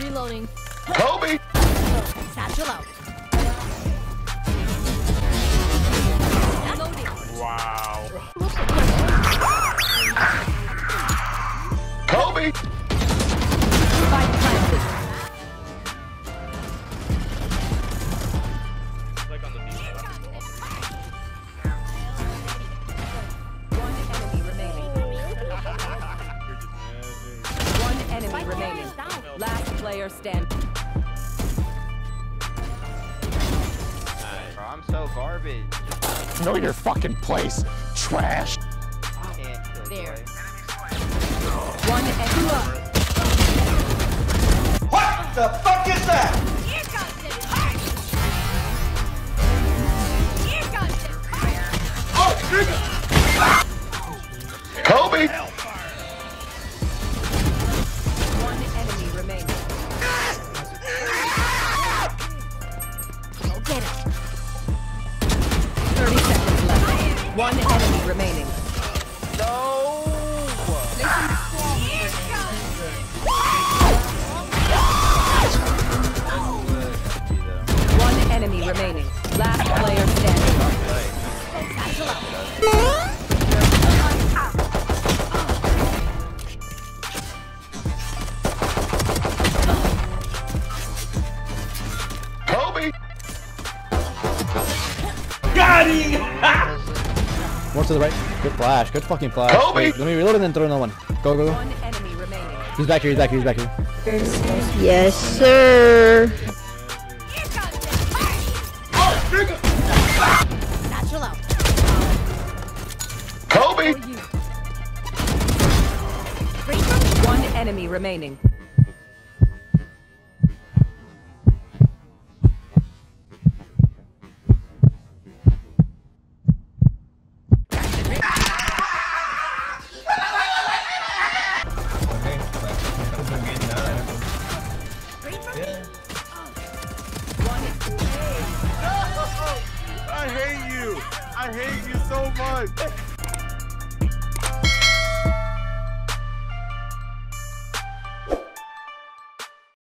Reloading. Kobe! Satchel out. Loading. Wow. Kobe! Spike planted. Like on the beach. One enemy remaining. One enemy remaining. Last player standing. Bro, I'm so garbage. Know your fucking place, trash! Can't kill There. Joy. One enemy. What the fuck is that? Here comes the party. Here comes the party. Oh, ah! Kobe! One enemy remaining. No! One enemy remaining. Last player standing. Kobe! More to the right. Good flash. Good fucking flash. Kobe! Wait, let me reload and then throw another one. Go, go, go. One enemy remaining. He's back here. He's back here. He's back here. Yes, sir. Here comes the party. Satchel out. Kobe! One enemy remaining. I hate you. I hate you so much.